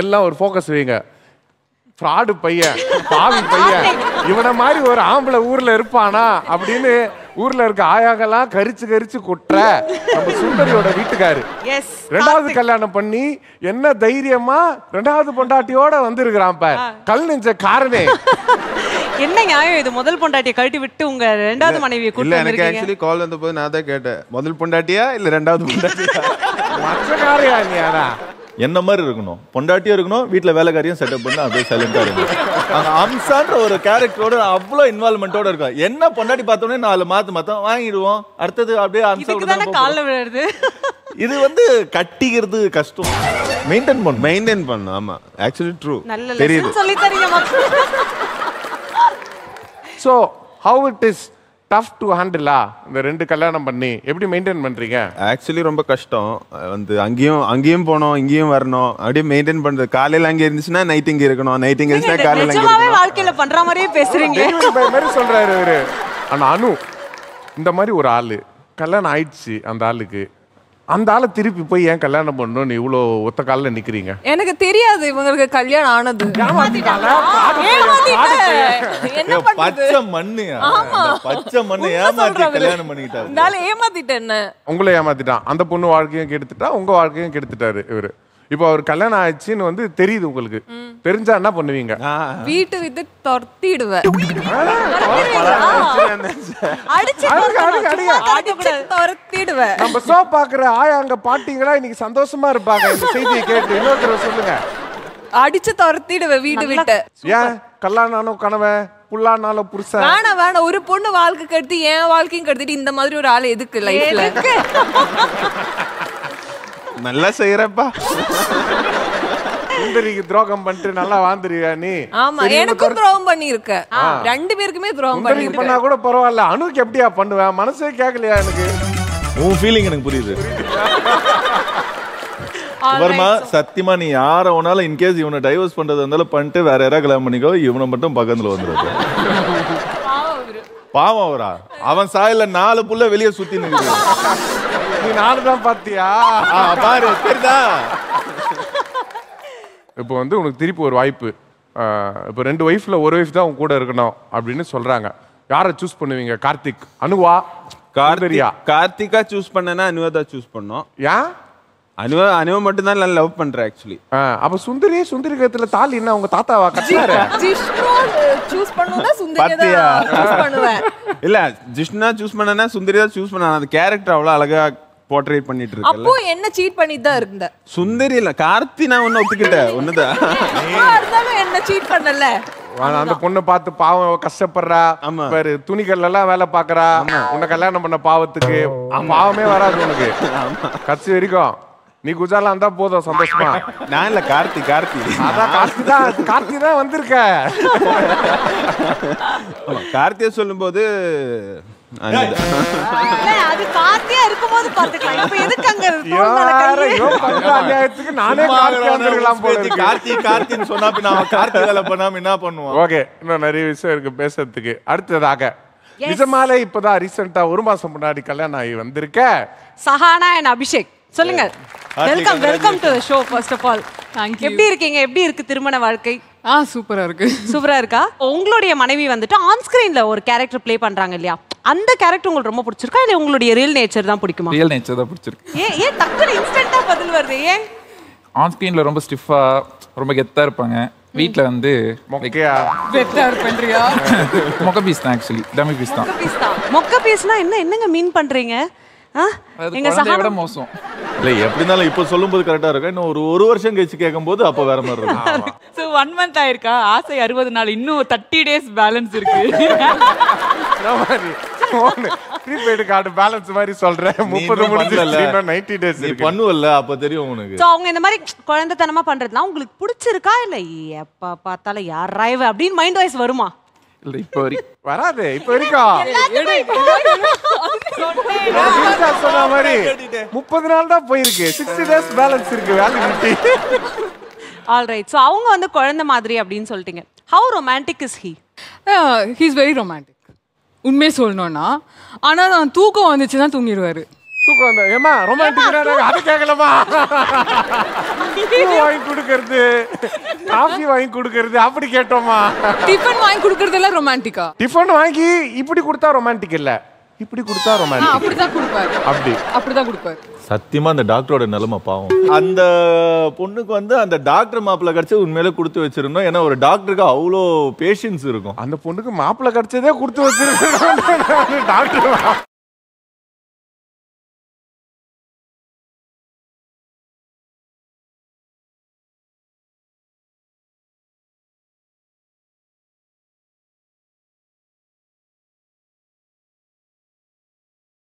எல்லாம் ஒரு ஃபோக்கஸ் வைங்க. ஃப்ராடு பையன் பாவி பையன் இவனை மாதிரி ஒரு ஆம்பளை ஊர்ல இருப்பானா அப்படின்னு ஊர்ல இருக்க ஆயாங்கெல்லாம் கரிச்சு கரிச்சு கொட்டுற நம்ம சுந்தரியோட வீட்டுக்காரு. எஸ் ரெண்டாவது கல்யாணம் பண்ணி என்ன தைரியமா ரெண்டாவது பொண்டாட்டியோட வந்திருக்கிறான் பார். கல் நெஞ்ச காரனே என்ன நியாயம் இது? முதல் பொண்டாட்டியை கழட்டி விட்டு உங்க ரெண்டாவது மனைவியை இல்ல எனக்கு ஆக்சுவலி கால் வந்த போது நான் தான் கேட்டேன். முதல் பொண்டாட்டியா இல்ல ரெண்டாவது பொண்டாட்டியா? மச்சக்காரையா நீ என்ன மாதிரி இருக்கணும்? பொண்டாட்டியும் இருக்கணும் வீட்ல வேலைக்காரியும் செட்டப் பண்ணி அப்படியே சைலண்டா இருக்கணும். அந்த அம்சான்ற ஒரு கேரக்டரோட அவ்வளோ இன்வால்மெண்ட்டோட இருக்கும் என்ன பொண்டாட்டி பார்த்தோன்னே நாலு மாத்து மாத்தம் வாங்கிடுவோம். அடுத்தது அப்படியே அம்சா இது வந்து கட்டிக்கிறது கஷ்டம். மெயின்டைன் பண்ணும் மெயின்டைன் பண்ணும் ஆமா. ஆக்சுவலி ட்ரூ நல்ல தெரியுது. So how it is tough to ஹேண்டிலா இந்த ரெண்டு கல்யாணம் பண்ணி எப்படி மெயின்டைன் பண்றீங்க? ஆக்சுவலி ரொம்ப கஷ்டம். வந்து அங்கேயும் அங்கேயும் போனோம் இங்கேயும் வரணும். அப்படியே மெயின்டைன் பண்றது. காலையில அங்க இருந்துச்சுன்னா நைட் இங்க இருக்கணும். நைட் இங்க இருந்துச்சுன்னா காலையில அங்க இருக்கணும். வாழ்க்கையில பண்ற மாதிரியே பேசுறீங்க. மாதிரி சொல்றாரு இவரு. ஆனா அனு இந்த மாதிரி ஒரு ஆளு. கல்யாணம் ஆயிடுச்சு அந்த ஆளுக்கு. அந்த ஆளை திருப்பி போய் ஏன் கல்யாணம் பண்ணணும்னு இவ்வளோ ஒத்த காலில் நிக்கிறீங்க? எனக்கு தெரியாது இவங்களுக்கு கல்யாணம் ஆனது. பச்சை மண்ணு பச்சை மண்ணு ஏமாத்தி. கல்யாணம் பண்ணிக்கிட்டாரு. ஏமாத்திட்டேன் என்ன? உங்களை ஏமாத்திட்டான். அந்த பொண்ணு வாழ்க்கையும் கெடுத்துட்டா உங்க வாழ்க்கையும் கெடுத்துட்டாரு இவரு. இப்போ அவர் கல்யாணம் ஆயிடுச்சுன்னு வந்து தெரியுது உங்களுக்கு. தெரிஞ்சா என்ன பண்ணுவீங்க? வீட்டு. அடிச்சு துரத்திடுவேன் நம்ம ஷோ பாக்குற ஆயா அங்க பாட்டிங்களா இன்னைக்கு சந்தோஷமா இருப்பாங்க. இந்த செய்தியை கேட்டு இன்னொரு தடவை சொல்லுங்க. அடிச்சு துரத்திடுவேன் வீடு விட்டு. ஏன்? கல்யாணம் கணவன் புல்லானாலும் புருஷன். வேணாம் வேணாம். ஒரு பொண்ணு வாழ்க்கை கெடுத்து என் வாழ்க்கையும் கெடுத்துட்டு இந்த மாதிரி ஒரு ஆள் எதுக்கு லைஃப்ல நல்லா செய்யறப்பா சுந்தரிக்கு துரோகம் பண்ணிட்டு நல்லா வாழ்ந்துருவியா நீ? ஆமா எனக்கும் துரோகம் பண்ணிருக்க ரெண்டு பேருக்குமே துரோகம் பண்ணிருக்க பண்ணா கூட பரவாயில்ல. அனுக்கு எப்படியா பண்ணுவேன் மனசே கேட்கலையா எனக்கு? உன் ஃபீலிங் எனக்கு புரியுது. வர்மா சத்தியமா நீ யார வேணாலும் இன்கேஸ் இவனை டைவர்ஸ் பண்றது இருந்தாலும் பண்ணிட்டு வேற யாராவது கல்யாணம் பண்ணிக்கோ. இவனை மட்டும் பக்கத்துல வந்துருது பாவம் அவரா? அவன் சாயல நாலு புள்ள வெளியே சுத்தி நிக்குது நீ நாலு தான் பாத்தியா ஆ, பாரு தெரியுதா? இப்போ வந்து உனக்கு திருப்பி ஒரு வாய்ப்பு. இப்போ ரெண்டு ஒய்ஃப்ல ஒரு ஒய்ஃப் தான் உன் கூட இருக்கணும் அப்படின்னு சொல்றாங்க. யாரை சூஸ் பண்ணுவீங்க? கார்த்திக் அனுவா கார்தரியா கார்த்திக் கார்த்திகா சூஸ் பண்ணனா அனுவா தான் சூஸ் பண்ணோம். ஏன் அனுவா அனுவா மட்டும் தான் நான் லவ் பண்றேன் ஆக்சுவலி அப்ப சுந்தரி சுந்தரி கத்துல தாலி என்ன? உங்க தாத்தாவா? கட்டினாரு ஜிஷ்ணு சூஸ் பண்ணுனா? தான் பண்ணுவேன். இல்ல ஜிஷ்ணா சூஸ் பண்ணனா சுந்தரி தான் சூஸ் பண்ண அந்த கேரக்டர் அவ்வளவு அழகா போர்ட்ரேட் பண்ணிட்டு இருக்கல அப்போ என்ன சீட் பண்ணிட்டு தான் இருந்த? சுந்தரி இல்ல கார்த்தி நான் ஒன்னு ஒத்துக்கிட்டேன் ஒண்ணுதான் என்ன சீட் பண்ணல? அந்த பொண்ணை பார்த்து பாவம் கஷ்டப்படுறா. ஆமா. பாரு துணிகள்ல எல்லாம் வேலை பாக்குறா உன்னை கல்யாணம் பண்ண பாவத்துக்கு பாவமே வராது உனக்கு. கட்சி வரைக்கும். நீ குஜாலா இருந்தா போதும் சந்தோஷமா. நான் இல்ல கார்த்தி கார்த்தி. அதான் கார்த்தி தான் கார்த்தி தான் வந்திருக்க. கார்த்தியை சொல்லும்போது அது இருக்கும்போது பாத்துக்கலாம் இப்ப எதுக்கு அங்க phone மேல யார கை? ஐயோ, பண்ற அநியாயத்துக்கு நானே கார்த்தி வந்திருக்கலாம் போல இருக்கு. கார்த்தி கார்த்தின்னு சொன்னா பின்ன அவன் கார்த்தி வேலை பண்ணாம என்ன பண்ணுவான்? ஓகே இன்னும் நிறைய விஷயம் இருக்கு பேசுறதுக்கு. அடுத்ததாக நிஜமாலே இப்பதான் ரீசெண்டா ஒரு மாசம் முன்னாடி கல்யாணம் ஆகி வந்திருக்க. சஹானா அண்ட் அபிஷேக். சொல்லுங்க. Welcome welcome to show first of all எப்படி இருக்கீங்க? எப்படி இருக்கு திருமண வாழ்க்கை? ஆ சூப்பரா இருக்கு. சூப்பரா இருக்கா? உங்களுடைய மனைவி வந்துட்டு ஆன் ஸ்கிரீன்ல ஒரு கேரக்டர் ப்ளே பண்றாங்க இல்லையா? அந்த கேரக்டர் உங்களுக்கு ரொம்ப பிடிச்சிருக்கா? இல்ல உங்களுடைய ரியல் நேச்சர் தான் பிடிக்குமா? ரியல் நேச்சர் தான் பிடிச்சிருக்கு. ஏன் ஏன் டக்குனு இன்ஸ்டன்ட்டா பதில் வருது ஏன் ஆன் ஸ்கிரீன்ல ரொம்ப ஸ்டிஃபா ரொம்ப கெத்தா இருப்பாங்க. வீட்ல வந்து மொக்கையா. கெத்தா இருப்பேன்றியா? மொக்க பீஸ் தான் ஆக்சுவலி டம்மி பீஸ் தான். மொக்க பீஸ்னா என்ன என்னங்க மீன்? அது எங்க விட மோசம். இல்ல எப்படி இருந்தாலும் இப்ப சொல்லும்போது கரெக்டா இருக்கும் இன்னும் ஒரு ஒரு வருஷம் கழிச்சு கேட்கும்போது அப்ப வேற மாதிரி இருக்கும். ஸோ ஒன் மந்த் ஆயிருக்கா? ஆசை அறுபது நாள். இன்னும் தேர்ட்டி டேஸ் பேலன்ஸ் இருக்கு. ப்ரீபெய்டு கார்டு பேலன்ஸ் மாதிரி சொல்றேன் முப்பது இன்னும் முடிஞ்சு பண்ணல. நைன்டி டேஸ் நீ பண்ணுவல்ல அப்ப தெரியும் உனக்கு. சோ அவங்க இந்த மாதிரி குழந்தைத்தனமா பண்றதுலாம் உங்களுக்கு பிடிச்சிருக்கா? இல்ல எப்ப பார்த்தாலும் யாரா இவ அப்படின்னு மைண்ட் வாய்ஸ் வருமா? இல்ல இப்போ வரைக்கும். வராது இப்ப வரைக்கும். சொன்ன மாதிரி முப்பது நாள் தான் போயிருக்கு. சிக்ஸ்டி டேஸ் பேலன்ஸ் இருக்கு வேலிடிட்டி ஆல் ரைட் ஸோ அவங்க வந்து குழந்தை மாதிரி அப்படின்னு சொல்லிட்டீங்க. How romantic is he he's very romantic உண்மையை சொல்லணும்னா ஆனா நான் தூக்கம் வந்துச்சுன்னா தூங்கிடுவாரு. தூக்கம் வந்தா ஏமா ரொமான்டிக் அது கேட்கலமா வாங்கி கொடுக்கறது காஃபி வாங்கி கொடுக்கறது அப்படி கேட்டோமா டிஃபன் வாங்கி கொடுக்கறதெல்லாம் ரொமான்டிக்கா டிஃபன் வாங்கி இப்படி கொடுத்தா ரொமான்டிக் இல்ல. இப்படி கொடுத்தா ரொமான்டிக் அப்படிதான் கொடுப்பாரு. அப்படி. அப்படிதான் கொடுப்பாரு. சத்தியமா அந்த டாக்டரோட நிலைமை பாவம். அந்த பொண்ணுக்கு வந்து அந்த டாக்டர் மாப்பிள்ள கிடைச்சு உண்மையிலே கொடுத்து வச்சிருந்தோம். ஏன்னா ஒரு டாக்டருக்கு அவ்வளோ பேஷன்ஸ் இருக்கும். அந்த பொண்ணுக்கு மாப்பிள்ளை கிடைச்சதே கொடுத்து வச்சிருக்கேன் டாக்டர்